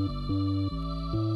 Música